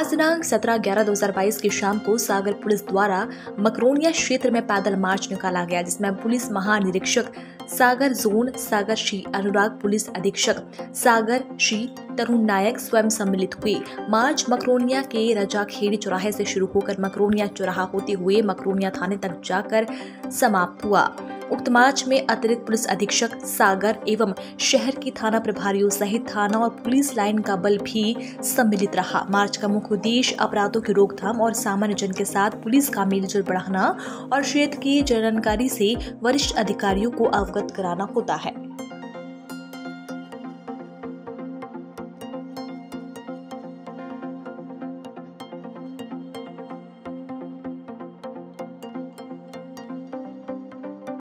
आज दिनांक 17 ग्यारह 2022 की शाम को सागर पुलिस द्वारा मकरोनिया क्षेत्र में पैदल मार्च निकाला गया, जिसमें पुलिस महानिरीक्षक सागर जोन, सागर श्री अनुराग पुलिस अधीक्षक सागर श्री तरुण नायक स्वयं सम्मिलित हुए। मार्च मकरोनिया के रजा खेड़ी चौराहे से शुरू होकर मकरोनिया चौराहा होते हुए मकरोनिया थाने तक जाकर समाप्त हुआ। उक्त मार्च में अतिरिक्त पुलिस अधीक्षक सागर एवं शहर की थाना प्रभारियों सहित थाना और पुलिस लाइन का बल भी सम्मिलित रहा। मार्च का मुख्य उद्देश्य अपराधों की रोकथाम और सामान्य जन के साथ पुलिस का मेलजोल बढ़ाना और क्षेत्र की जानकारी से वरिष्ठ अधिकारियों को अवगत कराना होता है।